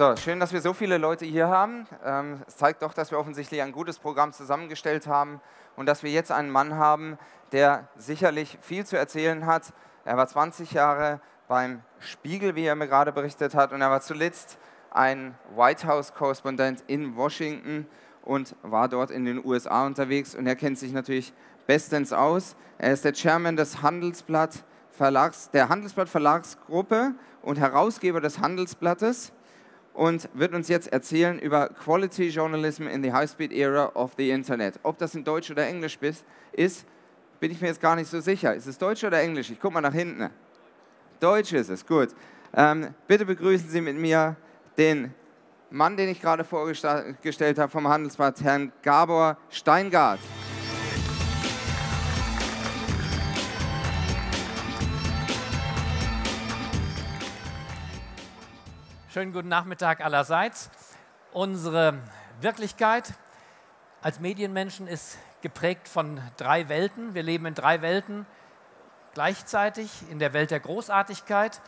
So, schön, dass wir so viele Leute hier haben. Ähm, es zeigt doch, dass wir offensichtlich ein gutes Programm zusammengestellt haben und dass wir jetzt einen Mann haben, der sicherlich viel zu erzählen hat. Er war 20 Jahre beim Spiegel, wie er mir gerade berichtet hat, und er war zuletzt ein White House-Korrespondent in Washington und war dort in den USA unterwegs und er kennt sich natürlich bestens aus. Er ist der Chairman des Handelsblatt Verlags, der Handelsblatt Verlagsgruppe und Herausgeber des Handelsblattes und wird uns jetzt erzählen über Quality Journalism in the High-Speed Era of the Internet. Ob das in Deutsch oder Englisch ist, bin ich mir jetzt gar nicht so sicher. Ist es Deutsch oder Englisch? Ich gucke mal nach hinten. Deutsch ist es, gut. Ähm, bitte begrüßen Sie mit mir den Mann, den ich gerade vorgestellt habe vom Handelsblatt, Herrn Gabor Steingart. Schönen guten Nachmittag allerseits. Unsere Wirklichkeit als Medienmenschen ist geprägt von drei Welten. Wir leben in drei Welten gleichzeitig, in der Welt der Großartigkeit,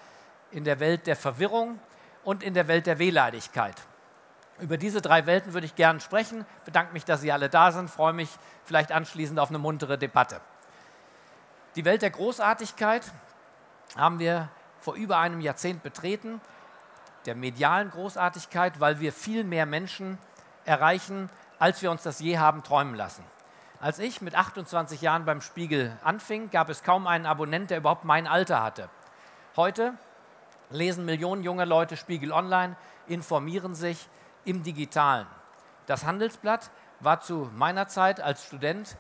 in der Welt der Verwirrung und in der Welt der Wehleidigkeit. Über diese drei Welten würde ich gerne sprechen. Bedanke mich, dass Sie alle da sind. Freue mich vielleicht anschließend auf eine muntere Debatte. Die Welt der Großartigkeit haben wir vor über einem Jahrzehnt betreten, der medialen Großartigkeit, weil wir viel mehr Menschen erreichen, als wir uns das je haben träumen lassen. Als ich mit 28 Jahren beim Spiegel anfing, gab es kaum einen Abonnent, der überhaupt mein Alter hatte. Heute lesen Millionen junge Leute Spiegel Online, informieren sich im digitalen. Das Handelsblatt war zu meiner Zeit als Student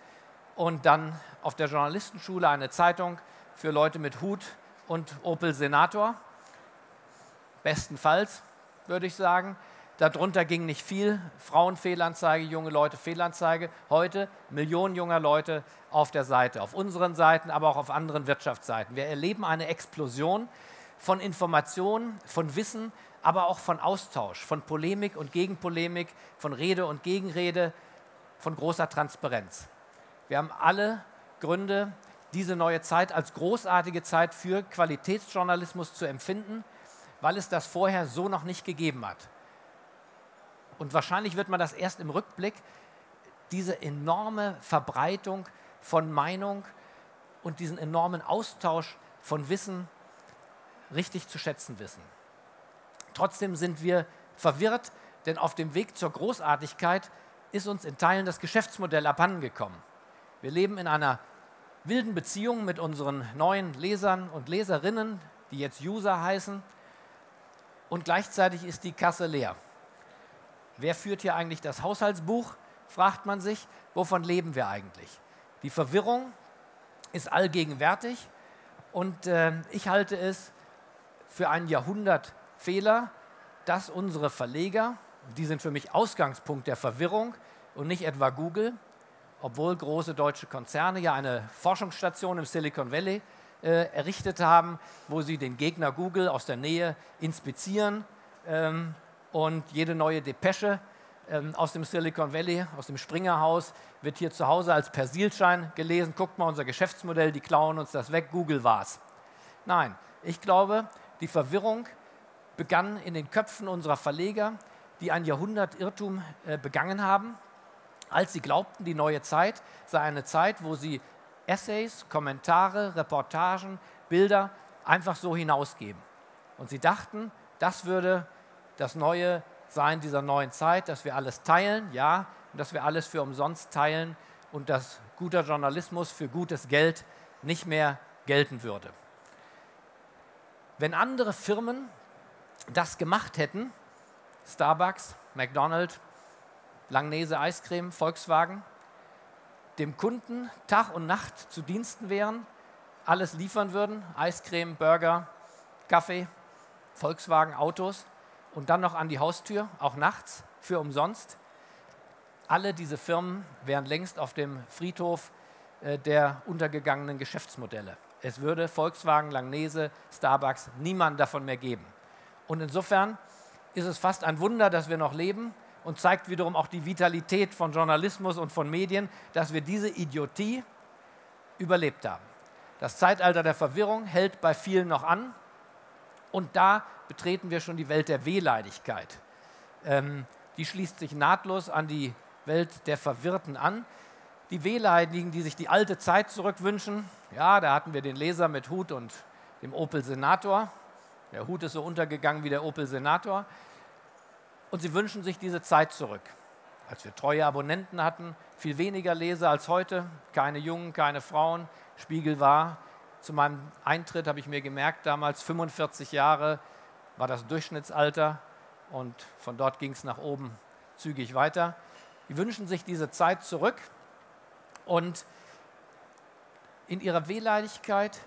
und dann auf der Journalistenschule eine Zeitung für Leute mit Hut und Opel Senator. Bestenfalls, würde ich sagen. Darunter ging nicht viel. Frauenfehlanzeige, junge Leute Fehlanzeige. Heute Millionen junger Leute auf der Seite, auf unseren Seiten, aber auch auf anderen Wirtschaftsseiten. Wir erleben eine Explosion von Informationen, von Wissen, aber auch von Austausch, von Polemik und Gegenpolemik, von Rede und Gegenrede, von großer Transparenz. Wir haben alle Gründe, diese neue Zeit als großartige Zeit für Qualitätsjournalismus zu empfinden, weil es das vorher so noch nicht gegeben hat. Und wahrscheinlich wird man das erst im Rückblick, diese enorme Verbreitung von Meinung und diesen enormen Austausch von Wissen richtig zu schätzen wissen. Trotzdem sind wir verwirrt, denn auf dem Weg zur Großartigkeit ist uns in Teilen das Geschäftsmodell abhandengekommen. Wir leben in einer wilden Beziehung mit unseren neuen Lesern und Leserinnen, die jetzt User heißen, und gleichzeitig ist die Kasse leer. Wer führt hier eigentlich das Haushaltsbuch, fragt man sich. Wovon leben wir eigentlich? Die Verwirrung ist allgegenwärtig und äh, ich halte es für einen Jahrhundertfehler, dass unsere Verleger, die sind für mich Ausgangspunkt der Verwirrung und nicht etwa Google, obwohl große deutsche Konzerne ja eine Forschungsstation im Silicon Valley äh, errichtet haben, wo sie den Gegner Google aus der Nähe inspizieren ähm, und jede neue Depesche ähm, aus dem Silicon Valley, aus dem Springerhaus, wird hier zu Hause als Persilschein gelesen. Guckt mal unser Geschäftsmodell, die klauen uns das weg, Google war's. Nein, ich glaube, die Verwirrung begann in den Köpfen unserer Verleger, die ein Jahrhundertirrtum äh, begangen haben, als sie glaubten, die neue Zeit sei eine Zeit, wo sie Essays, Kommentare, Reportagen, Bilder einfach so hinausgeben. Und sie dachten, das würde das Neue sein dieser neuen Zeit, dass wir alles teilen, ja, und dass wir alles für umsonst teilen und dass guter Journalismus für gutes Geld nicht mehr gelten würde. Wenn andere Firmen das gemacht hätten, Starbucks, McDonald's, Langnese Eiscreme, Volkswagen, dem Kunden Tag und Nacht zu Diensten wären, alles liefern würden, Eiscreme, Burger, Kaffee, Volkswagen, Autos und dann noch an die Haustür, auch nachts, für umsonst. Alle diese Firmen wären längst auf dem Friedhof äh, der untergegangenen Geschäftsmodelle. Es würde Volkswagen, Langnese, Starbucks niemand davon mehr geben. Und insofern ist es fast ein Wunder, dass wir noch leben und zeigt wiederum auch die Vitalität von Journalismus und von Medien, dass wir diese Idiotie überlebt haben. Das Zeitalter der Verwirrung hält bei vielen noch an Und da betreten wir schon die Welt der Wehleidigkeit. Ähm, die schließt sich nahtlos an die Welt der Verwirrten an. Die Wehleidigen, die sich die alte Zeit zurückwünschen, ja, da hatten wir den Leser mit Hut und dem Opel Senator. Der Hut ist so untergegangen wie der Opel Senator. Und sie wünschen sich diese Zeit zurück. Als wir treue Abonnenten hatten, viel weniger Leser als heute, keine Jungen, keine Frauen. Spiegel war zu meinem Eintritt, habe ich mir gemerkt, damals 45 Jahre war das Durchschnittsalter und von dort ging es nach oben zügig weiter. Die wünschen sich diese Zeit zurück und in ihrer Wehleidigkeit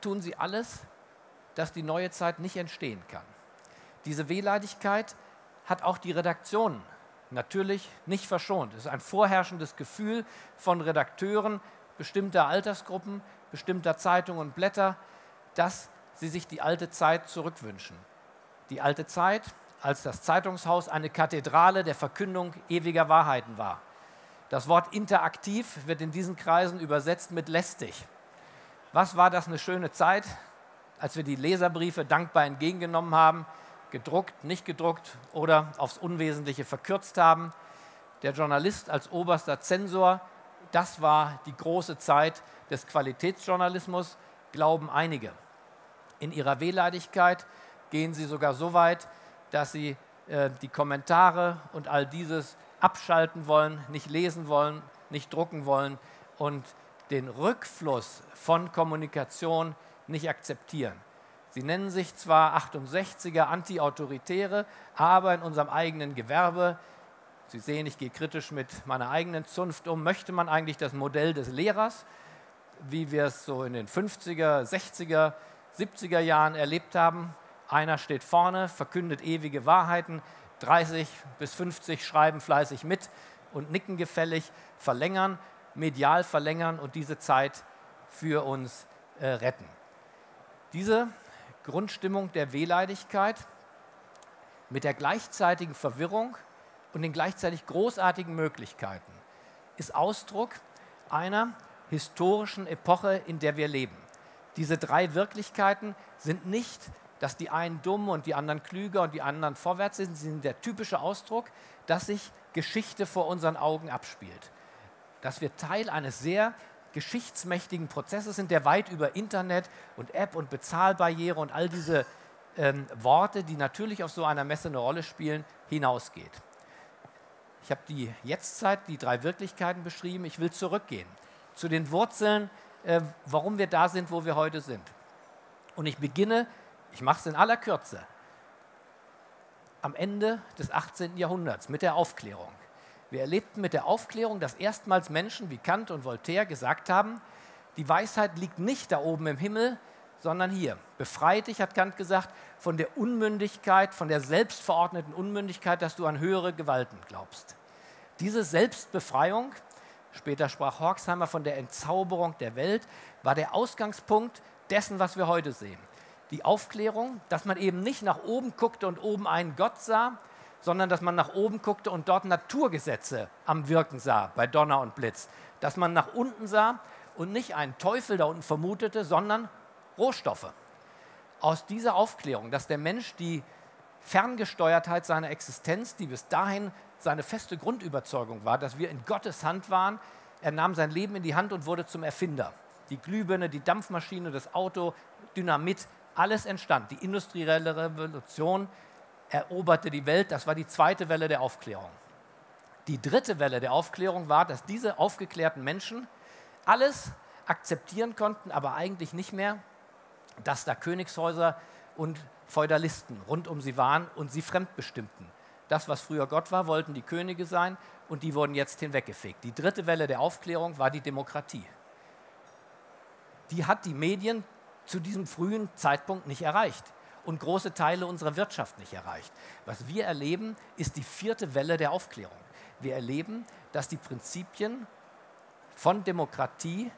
tun sie alles, dass die neue Zeit nicht entstehen kann. Diese Wehleidigkeit hat auch die Redaktion natürlich nicht verschont. Es ist ein vorherrschendes Gefühl von Redakteuren bestimmter Altersgruppen, bestimmter Zeitungen und Blätter, dass sie sich die alte Zeit zurückwünschen. Die alte Zeit, als das Zeitungshaus eine Kathedrale der Verkündung ewiger Wahrheiten war. Das Wort interaktiv wird in diesen Kreisen übersetzt mit lästig. Was war das eine schöne Zeit, als wir die Leserbriefe dankbar entgegengenommen haben, gedruckt, nicht gedruckt oder aufs Unwesentliche verkürzt haben. Der Journalist als oberster Zensor, das war die große Zeit des Qualitätsjournalismus, glauben einige. In ihrer Wehleidigkeit gehen sie sogar so weit, dass sie äh, die Kommentare und all dieses abschalten wollen, nicht lesen wollen, nicht drucken wollen und den Rückfluss von Kommunikation nicht akzeptieren. Sie nennen sich zwar 68er Anti-Autoritäre, aber in unserem eigenen Gewerbe, Sie sehen, ich gehe kritisch mit meiner eigenen Zunft um, möchte man eigentlich das Modell des Lehrers, wie wir es so in den 50er, 60er, 70er Jahren erlebt haben. Einer steht vorne, verkündet ewige Wahrheiten, 30 bis 50 schreiben fleißig mit und nicken gefällig, verlängern, medial verlängern und diese Zeit für uns äh, retten. Diese Grundstimmung der Wehleidigkeit mit der gleichzeitigen Verwirrung und den gleichzeitig großartigen Möglichkeiten ist Ausdruck einer historischen Epoche, in der wir leben. Diese drei Wirklichkeiten sind nicht, dass die einen dumm und die anderen klüger und die anderen vorwärts sind, sie sind der typische Ausdruck, dass sich Geschichte vor unseren Augen abspielt. Dass wir Teil eines sehr geschichtsmächtigen Prozesses sind, der weit über Internet und App und Bezahlbarriere und all diese ähm, Worte, die natürlich auf so einer Messe eine Rolle spielen, hinausgeht. Ich habe die Jetztzeit, die drei Wirklichkeiten beschrieben. Ich will zurückgehen zu den Wurzeln, äh, warum wir da sind, wo wir heute sind. Und ich beginne, ich mache es in aller Kürze, am Ende des 18. Jahrhunderts mit der Aufklärung. Wir erlebten mit der Aufklärung, dass erstmals Menschen wie Kant und Voltaire gesagt haben, die Weisheit liegt nicht da oben im Himmel, sondern hier. Befreit dich, hat Kant gesagt, von der Unmündigkeit, von der selbstverordneten Unmündigkeit, dass du an höhere Gewalten glaubst. Diese Selbstbefreiung, später sprach Horkheimer von der Entzauberung der Welt, war der Ausgangspunkt dessen, was wir heute sehen. Die Aufklärung, dass man eben nicht nach oben guckte und oben einen Gott sah, sondern dass man nach oben guckte und dort Naturgesetze am Wirken sah, bei Donner und Blitz. Dass man nach unten sah und nicht einen Teufel da unten vermutete, sondern Rohstoffe. Aus dieser Aufklärung, dass der Mensch die Ferngesteuertheit seiner Existenz, die bis dahin seine feste Grundüberzeugung war, dass wir in Gottes Hand waren, er nahm sein Leben in die Hand und wurde zum Erfinder. Die Glühbirne, die Dampfmaschine, das Auto, Dynamit, alles entstand. Die industrielle Revolution eroberte die Welt. Das war die zweite Welle der Aufklärung. Die dritte Welle der Aufklärung war, dass diese aufgeklärten Menschen alles akzeptieren konnten, aber eigentlich nicht mehr, dass da Königshäuser und Feudalisten rund um sie waren und sie fremdbestimmten. Das, was früher Gott war, wollten die Könige sein und die wurden jetzt hinweggefegt. Die dritte Welle der Aufklärung war die Demokratie. Die hat die Medien zu diesem frühen Zeitpunkt nicht erreicht und große Teile unserer Wirtschaft nicht erreicht. Was wir erleben, ist die vierte Welle der Aufklärung. Wir erleben, dass die Prinzipien von Demokratie,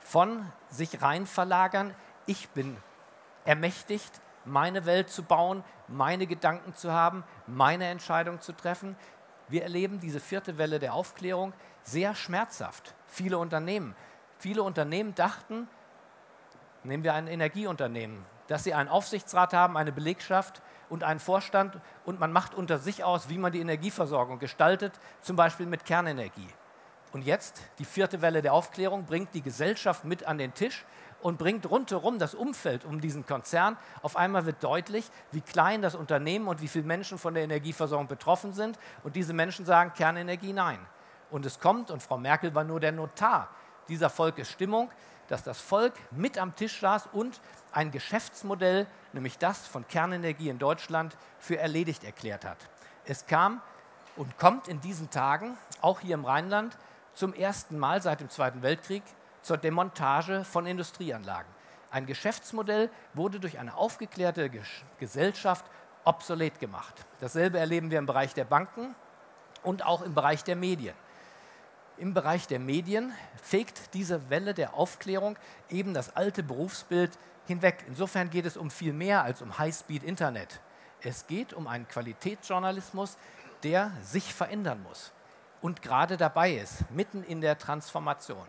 von sich rein verlagern, ich bin ermächtigt, meine Welt zu bauen, meine Gedanken zu haben, meine Entscheidung zu treffen. Wir erleben diese vierte Welle der Aufklärung sehr schmerzhaft. Viele Unternehmen. Viele Unternehmen dachten, nehmen wir ein Energieunternehmen, dass sie einen Aufsichtsrat haben, eine Belegschaft und einen Vorstand und man macht unter sich aus, wie man die Energieversorgung gestaltet, zum Beispiel mit Kernenergie. Und jetzt, die vierte Welle der Aufklärung, bringt die Gesellschaft mit an den Tisch und bringt rundherum das Umfeld um diesen Konzern. Auf einmal wird deutlich, wie klein das Unternehmen und wie viele Menschen von der Energieversorgung betroffen sind. Und diese Menschen sagen Kernenergie nein. Und es kommt, und Frau Merkel war nur der Notar dieser Volkesstimmung, dass das Volk mit am Tisch saß und ein Geschäftsmodell, nämlich das von Kernenergie in Deutschland, für erledigt erklärt hat. Es kam und kommt in diesen Tagen, auch hier im Rheinland, zum ersten Mal seit dem Zweiten Weltkrieg zur Demontage von Industrieanlagen. Ein Geschäftsmodell wurde durch eine aufgeklärte Gesellschaft obsolet gemacht. Dasselbe erleben wir im Bereich der Banken und auch im Bereich der Medien im Bereich der Medien fegt diese Welle der Aufklärung eben das alte Berufsbild hinweg. Insofern geht es um viel mehr als um Highspeed-Internet. Es geht um einen Qualitätsjournalismus, der sich verändern muss und gerade dabei ist, mitten in der Transformation.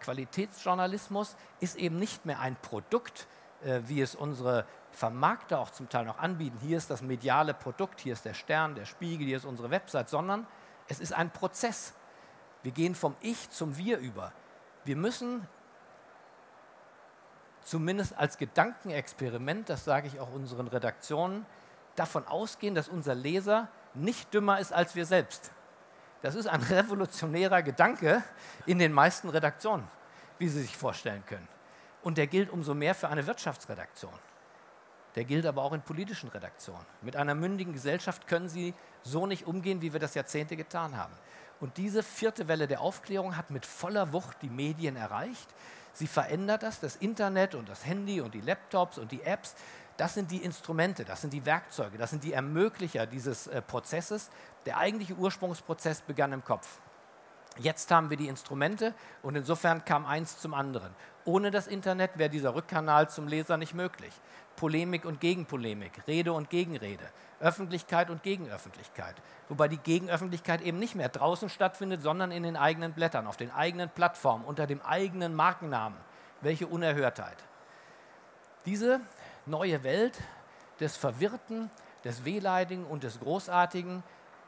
Qualitätsjournalismus ist eben nicht mehr ein Produkt, äh, wie es unsere Vermarkter auch zum Teil noch anbieten. Hier ist das mediale Produkt, hier ist der Stern, der Spiegel, hier ist unsere Website, sondern es ist ein Prozess. Wir gehen vom Ich zum Wir über. Wir müssen zumindest als Gedankenexperiment, das sage ich auch unseren Redaktionen, davon ausgehen, dass unser Leser nicht dümmer ist als wir selbst. Das ist ein revolutionärer Gedanke in den meisten Redaktionen, wie Sie sich vorstellen können. Und der gilt umso mehr für eine Wirtschaftsredaktion. Der gilt aber auch in politischen Redaktionen. Mit einer mündigen Gesellschaft können Sie so nicht umgehen, wie wir das Jahrzehnte getan haben. Und diese vierte Welle der Aufklärung hat mit voller Wucht die Medien erreicht. Sie verändert das, das Internet und das Handy und die Laptops und die Apps. Das sind die Instrumente, das sind die Werkzeuge, das sind die Ermöglicher dieses äh, Prozesses. Der eigentliche Ursprungsprozess begann im Kopf. Jetzt haben wir die Instrumente und insofern kam eins zum anderen. Ohne das Internet wäre dieser Rückkanal zum Leser nicht möglich. Polemik und Gegenpolemik, Rede und Gegenrede, Öffentlichkeit und Gegenöffentlichkeit. Wobei die Gegenöffentlichkeit eben nicht mehr draußen stattfindet, sondern in den eigenen Blättern, auf den eigenen Plattformen, unter dem eigenen Markennamen. Welche Unerhörtheit. Diese neue Welt des Verwirrten, des Wehleidigen und des Großartigen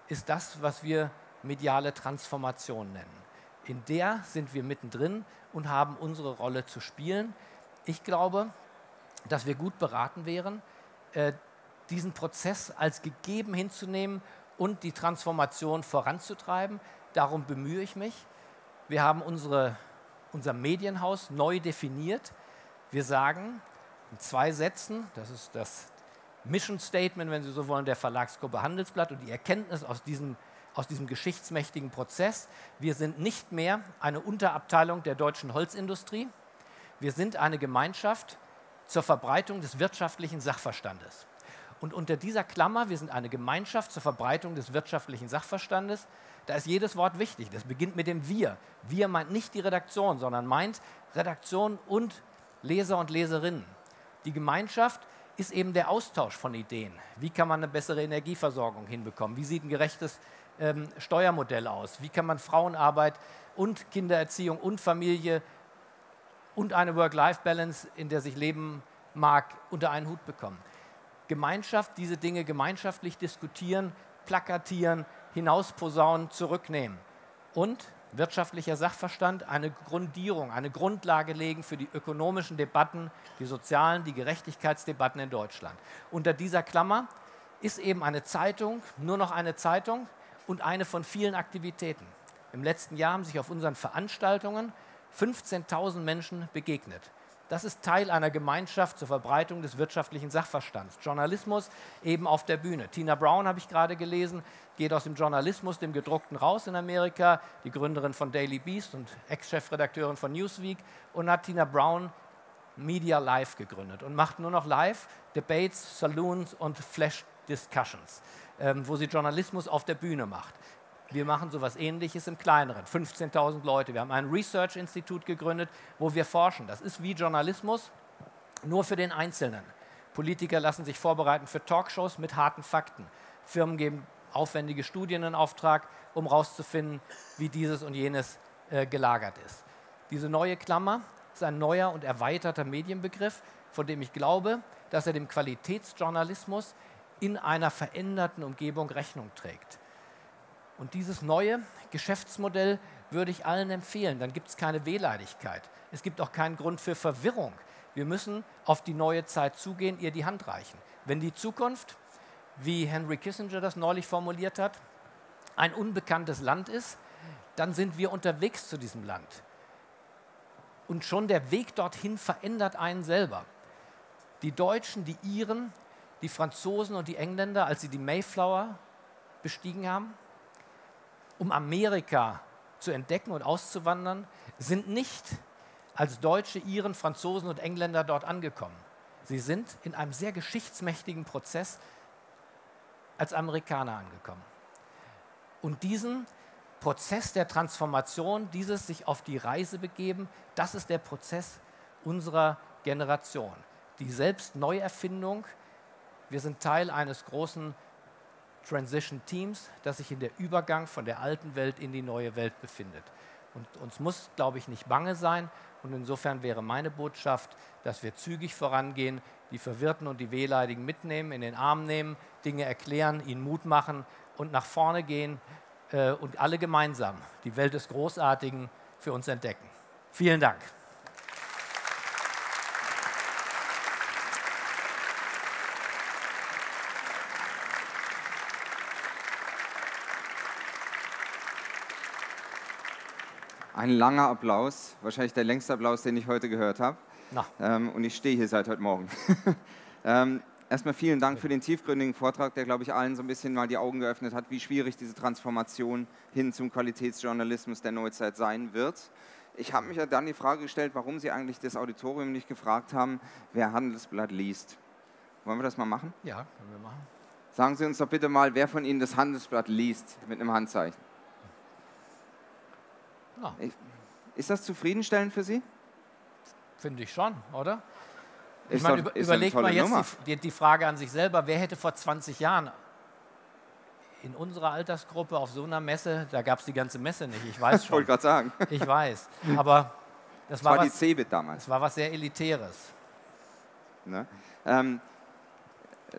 ist das, was wir mediale Transformation nennen. In der sind wir mittendrin und haben unsere Rolle zu spielen. Ich glaube, dass wir gut beraten wären, äh, diesen Prozess als gegeben hinzunehmen und die Transformation voranzutreiben. Darum bemühe ich mich. Wir haben unsere, unser Medienhaus neu definiert. Wir sagen in zwei Sätzen, das ist das Mission Statement, wenn Sie so wollen, der Verlagsgruppe Handelsblatt und die Erkenntnis aus diesem, aus diesem geschichtsmächtigen Prozess. Wir sind nicht mehr eine Unterabteilung der deutschen Holzindustrie. Wir sind eine Gemeinschaft zur Verbreitung des wirtschaftlichen Sachverstandes. Und unter dieser Klammer, wir sind eine Gemeinschaft zur Verbreitung des wirtschaftlichen Sachverstandes, da ist jedes Wort wichtig. Das beginnt mit dem Wir. Wir meint nicht die Redaktion, sondern meint Redaktion und Leser und Leserinnen. Die Gemeinschaft ist eben der Austausch von Ideen. Wie kann man eine bessere Energieversorgung hinbekommen? Wie sieht ein gerechtes ähm, Steuermodell aus? Wie kann man Frauenarbeit und Kindererziehung und Familie und eine Work-Life-Balance, in der sich leben mag, unter einen Hut bekommen? Gemeinschaft, diese Dinge gemeinschaftlich diskutieren, plakatieren, hinausposaunen, zurücknehmen. Und wirtschaftlicher Sachverstand eine Grundierung, eine Grundlage legen für die ökonomischen Debatten, die sozialen, die Gerechtigkeitsdebatten in Deutschland. Unter dieser Klammer ist eben eine Zeitung nur noch eine Zeitung und eine von vielen Aktivitäten. Im letzten Jahr haben sich auf unseren Veranstaltungen 15.000 Menschen begegnet. Das ist Teil einer Gemeinschaft zur Verbreitung des wirtschaftlichen Sachverstands. Journalismus eben auf der Bühne. Tina Brown habe ich gerade gelesen, geht aus dem Journalismus, dem gedruckten raus in Amerika, die Gründerin von Daily Beast und Ex-Chefredakteurin von Newsweek und hat Tina Brown Media Live gegründet und macht nur noch live Debates, Saloons und Flash Discussions, ähm, wo sie Journalismus auf der Bühne macht. Wir machen sowas ähnliches im kleineren, 15.000 Leute. Wir haben ein Research-Institut gegründet, wo wir forschen. Das ist wie Journalismus, nur für den Einzelnen. Politiker lassen sich vorbereiten für Talkshows mit harten Fakten. Firmen geben aufwendige Studien in Auftrag, um herauszufinden, wie dieses und jenes äh, gelagert ist. Diese neue Klammer ist ein neuer und erweiterter Medienbegriff, von dem ich glaube, dass er dem Qualitätsjournalismus in einer veränderten Umgebung Rechnung trägt. Und dieses neue Geschäftsmodell würde ich allen empfehlen. Dann gibt es keine Wehleidigkeit. Es gibt auch keinen Grund für Verwirrung. Wir müssen auf die neue Zeit zugehen, ihr die Hand reichen. Wenn die Zukunft, wie Henry Kissinger das neulich formuliert hat, ein unbekanntes Land ist, dann sind wir unterwegs zu diesem Land. Und schon der Weg dorthin verändert einen selber. Die Deutschen, die Iren, die Franzosen und die Engländer, als sie die Mayflower bestiegen haben, um Amerika zu entdecken und auszuwandern, sind nicht als Deutsche, Iren, Franzosen und Engländer dort angekommen. Sie sind in einem sehr geschichtsmächtigen Prozess als Amerikaner angekommen. Und diesen Prozess der Transformation, dieses sich auf die Reise begeben, das ist der Prozess unserer Generation. Die Selbstneuerfindung. Wir sind Teil eines großen Transition Teams, das sich in der Übergang von der alten Welt in die neue Welt befindet. Und uns muss, glaube ich, nicht bange sein. Und insofern wäre meine Botschaft, dass wir zügig vorangehen, die Verwirrten und die Wehleidigen mitnehmen, in den Arm nehmen, Dinge erklären, ihnen Mut machen und nach vorne gehen äh, und alle gemeinsam die Welt des Großartigen für uns entdecken. Vielen Dank. Ein langer Applaus, wahrscheinlich der längste Applaus, den ich heute gehört habe. Ähm, und ich stehe hier seit heute Morgen. ähm, erstmal vielen Dank für den tiefgründigen Vortrag, der, glaube ich, allen so ein bisschen mal die Augen geöffnet hat, wie schwierig diese Transformation hin zum Qualitätsjournalismus der Neuzeit sein wird. Ich habe mich ja dann die Frage gestellt, warum Sie eigentlich das Auditorium nicht gefragt haben, wer Handelsblatt liest. Wollen wir das mal machen? Ja, können wir machen. Sagen Sie uns doch bitte mal, wer von Ihnen das Handelsblatt liest mit einem Handzeichen. Ja. Ist das zufriedenstellend für Sie? Finde ich schon, oder? Ich meine, über, überlegt mal jetzt die, die, Frage an sich selber, wer hätte vor 20 Jahren in unserer Altersgruppe auf so einer Messe, da gab es die ganze Messe nicht, ich weiß schon. ich wollte gerade sagen. Ich weiß, aber das, das war, war was, die Cebit damals. Das war was sehr Elitäres. Ne? Ähm,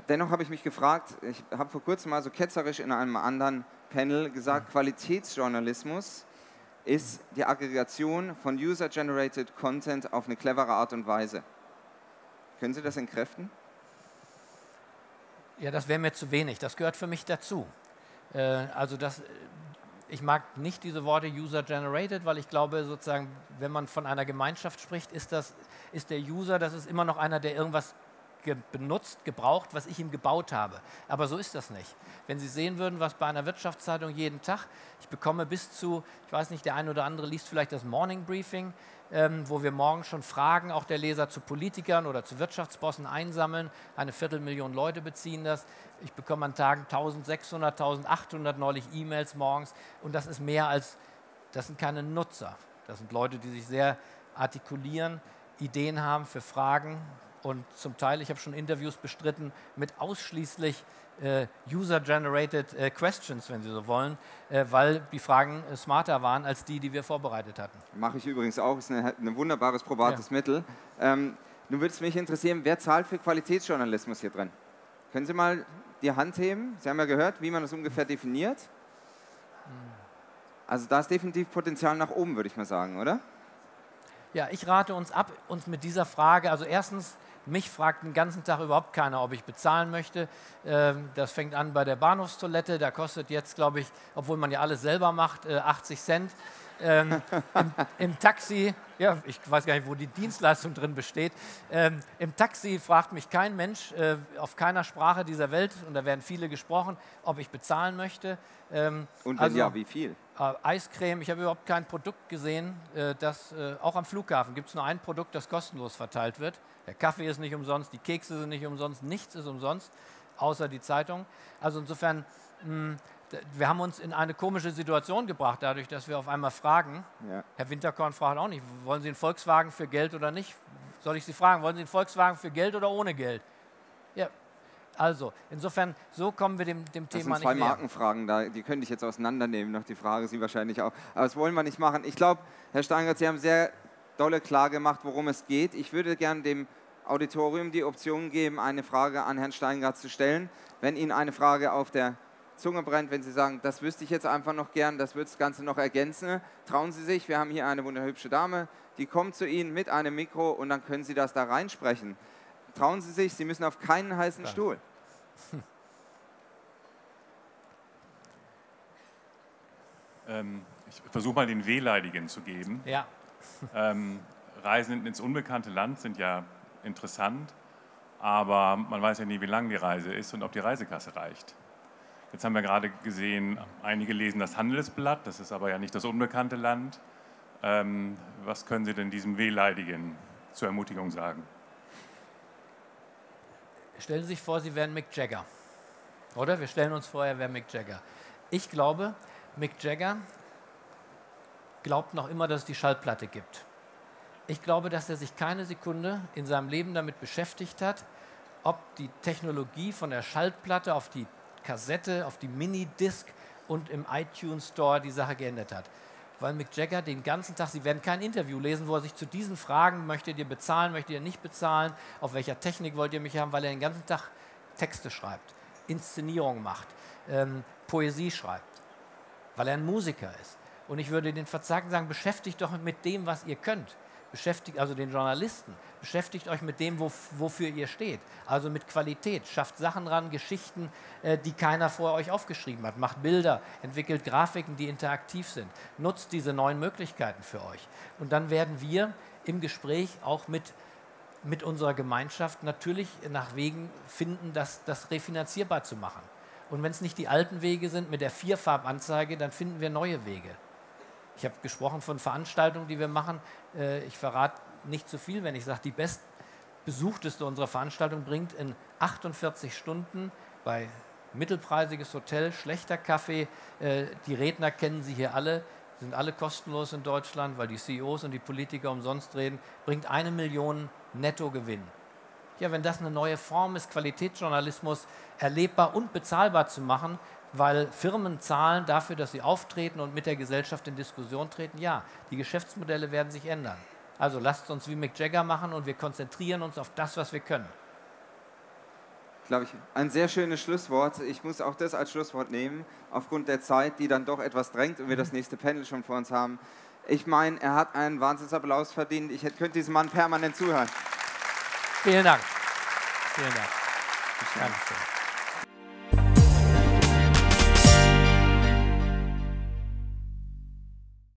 dennoch habe ich mich gefragt, ich habe vor kurzem mal so ketzerisch in einem anderen Panel gesagt, mhm. Qualitätsjournalismus ist die Aggregation von User-Generated Content auf eine clevere Art und Weise. Können Sie das entkräften? Ja, das wäre mir zu wenig. Das gehört für mich dazu. Äh, also das, ich mag nicht diese Worte User-Generated, weil ich glaube, sozusagen, wenn man von einer Gemeinschaft spricht, ist, das, ist der User, das ist immer noch einer, der irgendwas ge benutzt, gebraucht, was ich ihm gebaut habe. Aber so ist das nicht. Wenn Sie sehen würden, was bei einer Wirtschaftszeitung jeden Tag, ich bekomme bis zu, ich weiß nicht, der eine oder andere liest vielleicht das Morning Briefing, ähm, wo wir morgen schon Fragen auch der Leser zu Politikern oder zu Wirtschaftsbossen einsammeln. Eine Viertelmillion Leute beziehen das. Ich bekomme an Tagen 1600, 1800 neulich E-Mails morgens und das ist mehr als, das sind keine Nutzer. Das sind Leute, die sich sehr artikulieren, Ideen haben für Fragen, und zum Teil, ich habe schon Interviews bestritten, mit ausschließlich äh, User-Generated äh, Questions, wenn Sie so wollen, äh, weil die Fragen äh, smarter waren als die, die wir vorbereitet hatten. Mache ich übrigens auch, ist ein wunderbares probates ja. Mittel. Ähm, nun würde es mich interessieren, wer zahlt für Qualitätsjournalismus hier drin? Können Sie mal die Hand heben? Sie haben ja gehört, wie man das ungefähr definiert. Also da ist definitiv Potenzial nach oben, würde ich mal sagen, oder? Ja, ich rate uns ab, uns mit dieser Frage, also erstens mich fragt den ganzen Tag überhaupt keiner, ob ich bezahlen möchte. Ähm, das fängt an bei der Bahnhofstoilette. Da kostet jetzt, glaube ich, obwohl man ja alles selber macht, 80 äh, Cent. Ähm, im, im, Taxi, ja, ich weiß gar nicht, wo die Dienstleistung drin besteht. Ähm, Im Taxi fragt mich kein Mensch äh, auf keiner Sprache dieser Welt, und da werden viele gesprochen, ob ich bezahlen möchte. Ähm, und wenn also, ja, wie viel? Äh, Eiscreme, ich habe überhaupt kein Produkt gesehen, äh, das äh, auch am Flughafen gibt es nur ein Produkt, das kostenlos verteilt wird. Der Kaffee ist nicht umsonst, die Kekse sind nicht umsonst, nichts ist umsonst, außer die Zeitung. Also insofern, mh, hm, wir haben uns in eine komische Situation gebracht, dadurch, dass wir auf einmal fragen. Ja. Herr Winterkorn fragt auch nicht, wollen Sie einen Volkswagen für Geld oder nicht? Soll ich Sie fragen, wollen Sie einen Volkswagen für Geld oder ohne Geld? Also, insofern, so kommen wir dem, dem Thema nicht näher. Das sind zwei Markenfragen da, die könnte ich jetzt auseinandernehmen, noch die Frage, Sie wahrscheinlich auch. Aber das wollen wir nicht machen. Ich glaube, Herr Steingart, Sie haben sehr dolle klar gemacht, worum es geht. Ich würde gerne dem Auditorium die Option geben, eine Frage an Herrn Steingart zu stellen. Wenn Ihnen eine Frage auf der Zunge brennt, wenn Sie sagen, das wüsste ich jetzt einfach noch gern, das wird das Ganze noch ergänzen, trauen Sie sich. Wir haben hier eine wunderhübsche Dame, die kommt zu Ihnen mit einem Mikro und dann können Sie das da reinsprechen. Trauen Sie sich, Sie müssen auf keinen heißen Danke. Stuhl. Ähm, ich versuche mal den Wehleidigen zu geben. Ja. Ähm, Reisen ins unbekannte Land sind ja interessant, aber man weiß ja nie, wie lang die Reise ist und ob die Reisekasse reicht. Jetzt haben wir gerade gesehen, einige lesen das Handelsblatt, das ist aber ja nicht das unbekannte Land. Ähm, was können Sie denn diesem Wehleidigen zur Ermutigung sagen? Stellen Sie sich vor, Sie wären Mick Jagger. Oder? Wir stellen uns vor, er wäre Mick Jagger. Ich glaube, Mick Jagger glaubt noch immer, dass es die Schallplatte gibt. Ich glaube, dass er sich keine Sekunde in seinem Leben damit beschäftigt hat, ob die Technologie von der Schallplatte auf die Kassette, auf die Minidisc und im iTunes Store die Sache geändert hat. Weil Mick Jagger den ganzen Tag, Sie werden kein Interview lesen, wo er sich zu diesen Fragen, möchtet ihr bezahlen, möchtet ihr nicht bezahlen, auf welcher Technik wollt ihr mich haben, weil er den ganzen Tag Texte schreibt, Inszenierung macht, ähm, Poesie schreibt, weil er ein Musiker ist. Und ich würde den Verzagten sagen, beschäftigt doch mit dem, was ihr könnt beschäftigt, also den Journalisten, beschäftigt euch mit dem, wofür ihr steht. Also mit Qualität, schafft Sachen ran, Geschichten, äh, die keiner vor euch aufgeschrieben hat, macht Bilder, entwickelt Grafiken, die interaktiv sind, nutzt diese neuen Möglichkeiten für euch. Und dann werden wir im Gespräch auch mit, mit unserer Gemeinschaft natürlich nach Wegen finden, das, das refinanzierbar zu machen. Und wenn es nicht die alten Wege sind mit der Vierfarbanzeige, dann finden wir neue Wege. Ich habe gesprochen von Veranstaltungen, die wir machen. Äh, ich verrate nicht zu viel, wenn ich sage, die bestbesuchteste unserer Veranstaltung bringt in 48 Stunden bei mittelpreisiges Hotel, schlechter Kaffee. Äh, die Redner kennen Sie hier alle, sind alle kostenlos in Deutschland, weil die CEOs und die Politiker umsonst reden, bringt eine Million Nettogewinn. Ja, wenn das eine neue Form ist, Qualitätsjournalismus erlebbar und bezahlbar zu machen, weil Firmen zahlen dafür, dass sie auftreten und mit der Gesellschaft in Diskussion treten. Ja, die Geschäftsmodelle werden sich ändern. Also lasst uns wie Mick Jagger machen und wir konzentrieren uns auf das, was wir können. Glaube ich, ein sehr schönes Schlusswort. Ich muss auch das als Schlusswort nehmen, aufgrund der Zeit, die dann doch etwas drängt und wir das nächste Panel schon vor uns haben. Ich meine, er hat einen Wahnsinnsapplaus verdient. Ich könnte diesem Mann permanent zuhören. Vielen Dank. Vielen Dank. Danke.